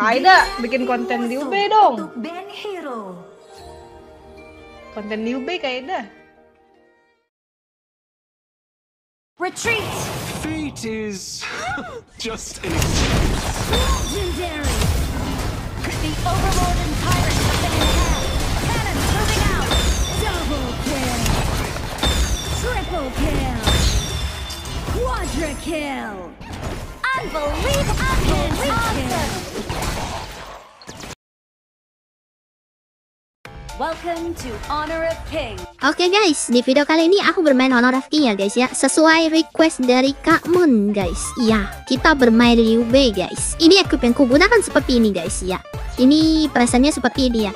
Kaida bikin konten Liu Bei dong. Untuk band hero. Konten Liu Bei Kaida. Retreat. Fate is just an excuse. Legendary. The Overlord and Tyrant have been enhanced. Cannons moving out. Double kill. Triple kill. Quadra kill. Welcome to Honor of King. Oke guys, di video kali ini aku bermain Honor of King ya guys ya. Sesuai request dari Kak Moon guys. Iya, kita bermain Liu Bei guys. Ini equip yang kugunakan seperti ini guys ya. Ini perasaannya seperti ini ya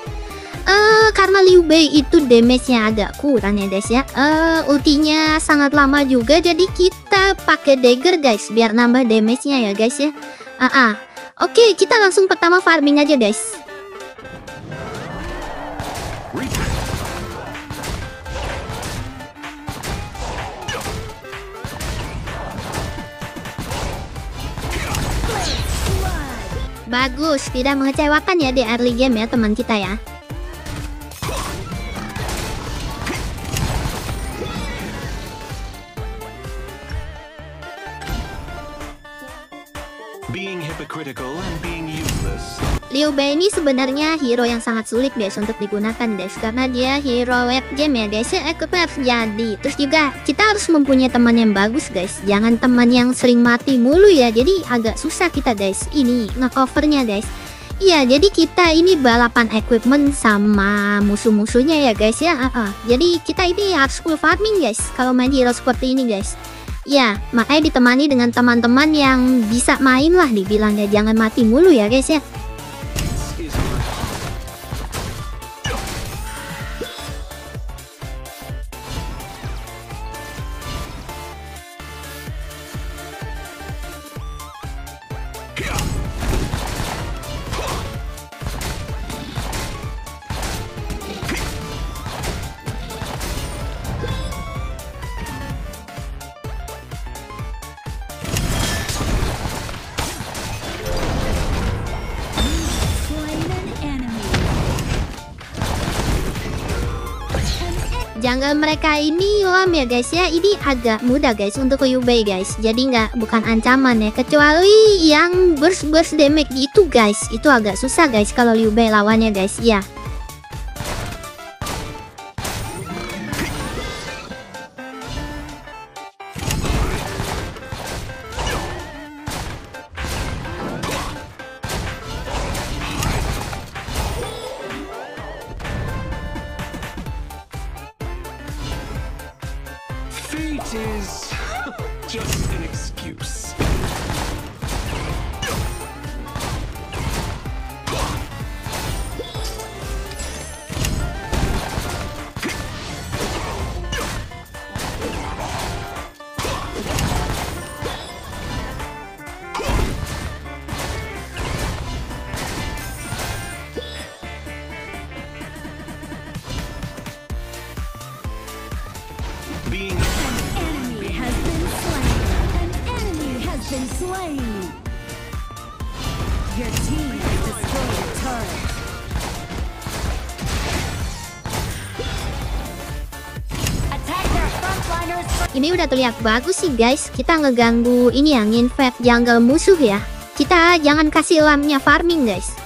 Eh, karena Liu Bei itu damage-nya agak kurang ya guys ya Eh, ultinya sangat lama juga Jadi kita pakai dagger guys Biar nambah damage-nya ya guys ya Ah, ah. Oke, kita langsung pertama farming aja guys. Bagus, tidak mengecewakan ya di early game ya teman kita ya. Ini sebenarnya hero yang sangat sulit guys untuk digunakan guys karena dia hero web game ya guys ya equipnya harus jadi terus juga kita harus mempunyai teman yang bagus guys jangan teman yang sering mati mulu ya jadi agak susah kita guys ini ngecovernya guys Iya, jadi kita ini balapan equipment sama musuh-musuhnya ya guys ya. Ah, ah. Jadi kita ini harus full farming guys kalau main hero seperti ini guys. Ya, makanya ditemani dengan teman-teman yang bisa main lah dibilangnya jangan mati mulu ya guys ya. Jungle mereka ini lam ya guys ya. Ini agak mudah guys untuk Liu Bei guys. Jadi nggak bukan ancaman ya. Kecuali yang burst-burst damage itu guys. Itu agak susah guys kalau Liu Bei lawannya guys Ya fate is just an excuse. Ini udah terlihat bagus sih guys. Kita ngeganggu ini ya nginvade jungle musuh ya. Kita jangan kasih lamnya farming guys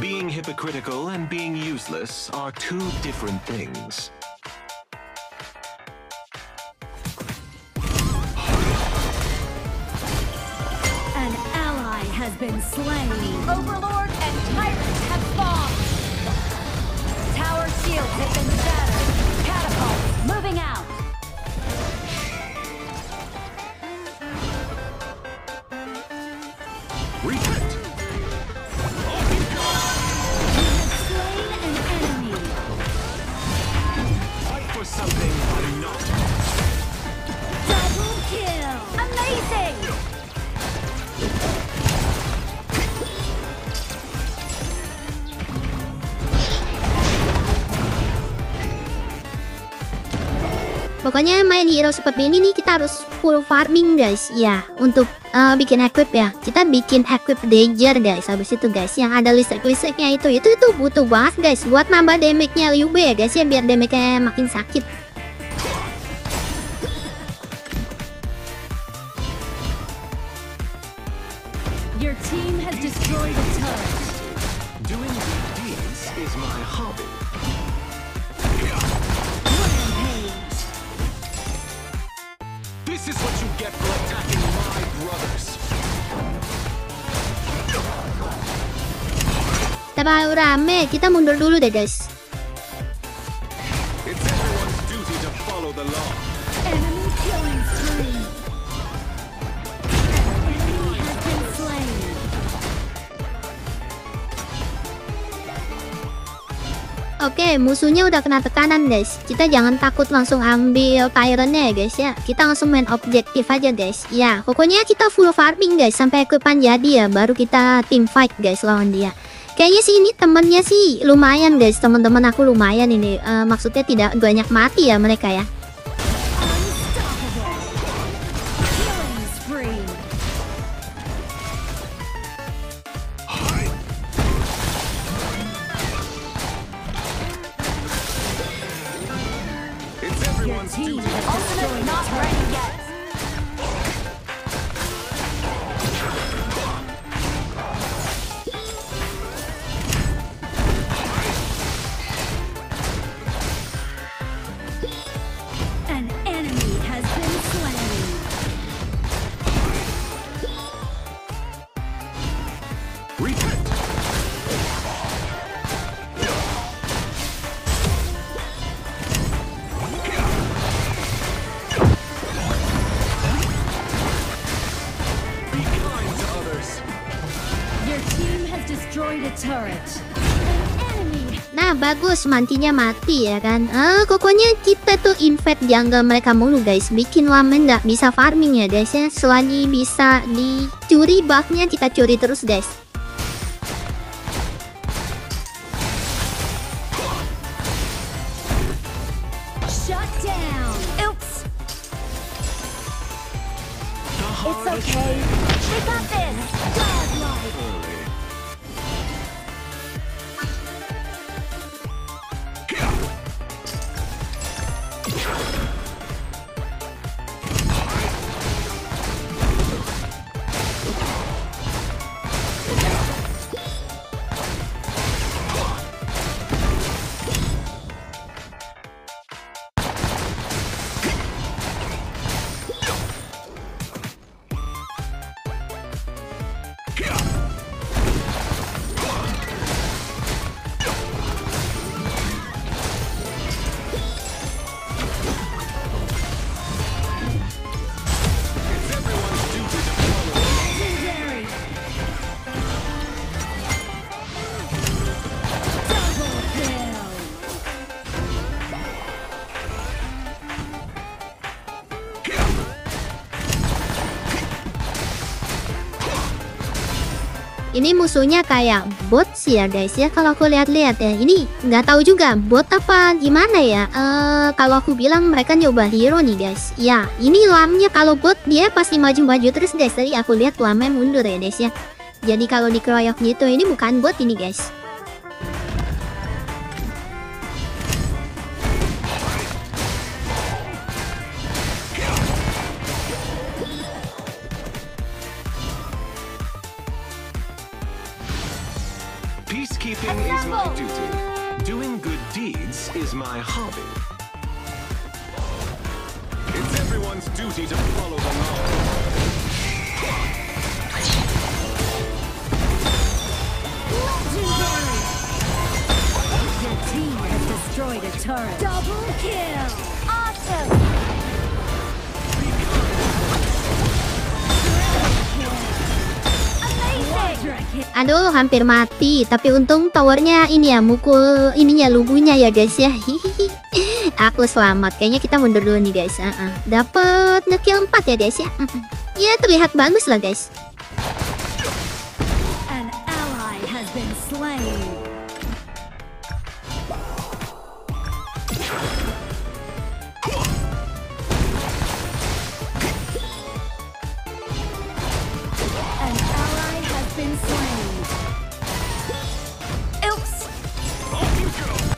Being hypocritical and being useless are two different things. An ally has been slain. Overlord and Tyrant have fallen. Tower shields have been shattered. Catapults moving out. Repent! Pokoknya main hero seperti ini nih kita harus full farming guys. Ya, untuk uh, bikin equip ya. Kita bikin equip danger guys. Habis itu guys, yang ada listrik-listriknya itu, itu itu butuh banget guys buat nambah damage-nya Liu Bei ya guys ya biar damage-nya makin sakit. Your team has destroyed a turret. Doing deeds is my hobby. Get for attacking my brothers. Terlalu rame, kita mundur dulu deh guys. It's everyone's duty to follow the law. Enemy killing spree. Oke, musuhnya udah kena tekanan guys. Kita jangan takut langsung ambil tyrantnya ya guys ya. Kita langsung main objektif aja guys. Ya, pokoknya kita full farming guys sampai equipan jadi ya. Baru kita team fight guys lawan dia. Kayaknya sih ini temennya sih lumayan guys. Teman-teman aku lumayan ini. Eh, maksudnya tidak banyak mati ya mereka ya. Team duty. has destroyed a turret. Nah bagus. Mantinya mati ya kan? Eh pokoknya kita tuh invade jungle mereka mulu guys. Bikin wamen nggak bisa farming ya guys ya? Selagi bisa dicuri buffnya kita curi terus guys Ini musuhnya kayak bot sih ya guys ya Kalau aku lihat-lihat ya. Ini nggak tahu juga bot apa gimana ya. Eh Kalau aku bilang mereka nyoba hero nih guys. Ya ini lamnya kalau bot dia pasti maju-maju terus guys. Tadi aku lihat lamnya mundur ya guys ya. Jadi kalau dikeroyok gitu ini bukan bot ini guys hobby. It's everyone's duty to follow the law. Your team has destroyed a turret. Double kill. Awesome. Amazing. Aduh hampir mati. Tapi untung towernya ini ya Mukul ininya lubunya ya guys ya. Aku selamat. Kayaknya kita mundur dulu nih guys. Uh -uh. Dapat ngekill 4 ya guys ya? Uh -uh. Ya terlihat bagus lah guys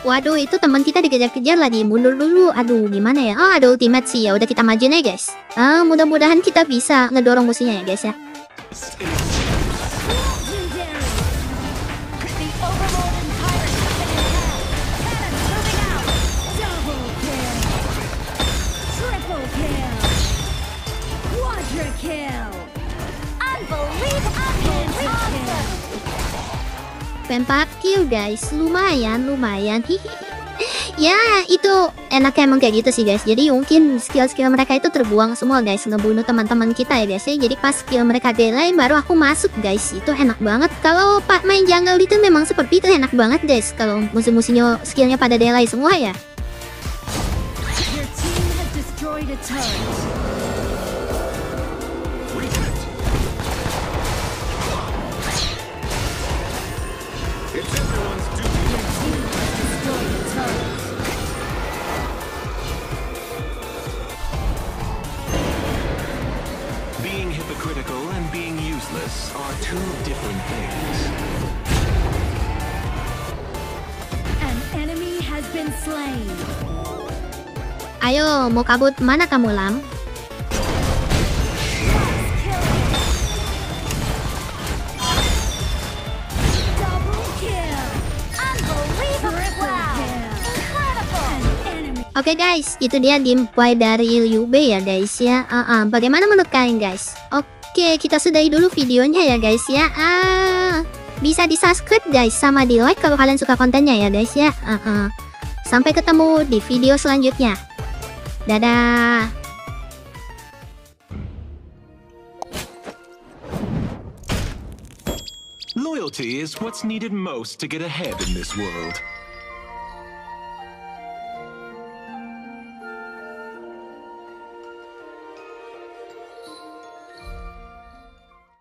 Waduh, itu teman kita dikejar-kejar lagi. Mundur dulu. Aduh, gimana ya? Oh, ada ultimate sih. Ya udah kita majuin ya, guys. Ah, mudah-mudahan kita bisa ngedorong musuhnya ya, guys ya. Legendary. Kill, guys. Lumayan, lumayan. Ya, itu enaknya emang kayak gitu sih, guys. Jadi mungkin skill-skill mereka itu terbuang semua, guys. Ngebunuh teman-teman kita ya, guys. ya. Jadi pas skill mereka delay, baru aku masuk, guys. Itu enak banget. Kalau pak main jungle itu memang seperti itu enak banget, guys. Kalau musuh-musuhnya skillnya pada delay semua ya. Your team has. Things. An enemy has been slain. Ayo, mau kabut mana kamu, Lam? Oke guys, itu dia gameplay dari Liu Bei ya guys ya. Ah, ah, bagaimana menurut kalian guys? Oke, kita sudahi dulu videonya ya guys ya. Ah, bisa di subscribe guys sama di like kalau kalian suka kontennya ya guys ya. Ah, ah. Sampai ketemu di video selanjutnya. Dadah. Loyalty is what's needed most to get ahead in this world.